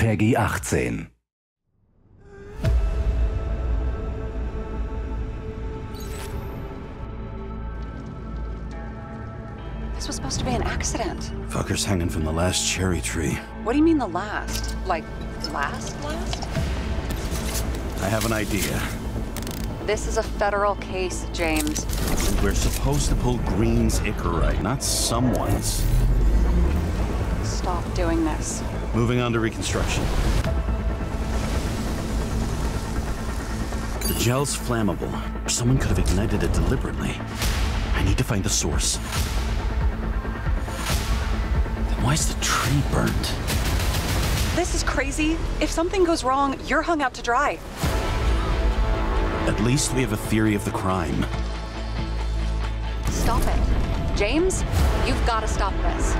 Peggy 18. This was supposed to be an accident. Fucker's hanging from the last cherry tree. What do you mean the last? Like, last, last? I have an idea. This is a federal case, James. We're supposed to pull Green's Icarite, not someone's. Stop doing this. Moving on to reconstruction. The gel's flammable. Someone could have ignited it deliberately. I need to find the source. Then why is the tree burnt? This is crazy. If something goes wrong, you're hung out to dry. At least we have a theory of the crime. Stop it. James, you've got to stop this.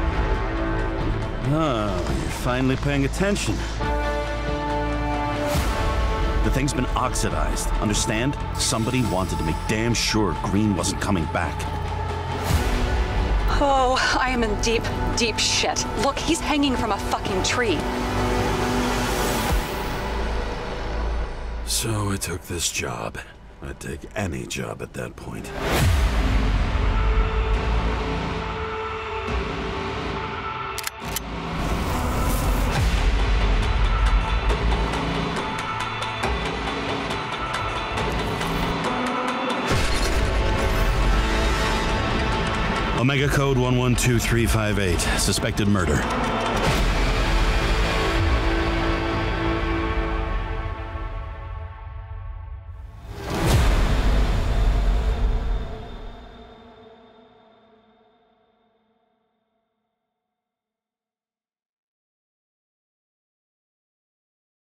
Oh, you're finally paying attention. The thing's been oxidized. Understand? Somebody wanted to make damn sure Green wasn't coming back. Oh, I am in deep, deep shit. Look, he's hanging from a fucking tree. So I took this job. I'd take any job at that point. Omega code 112358. Suspected murder.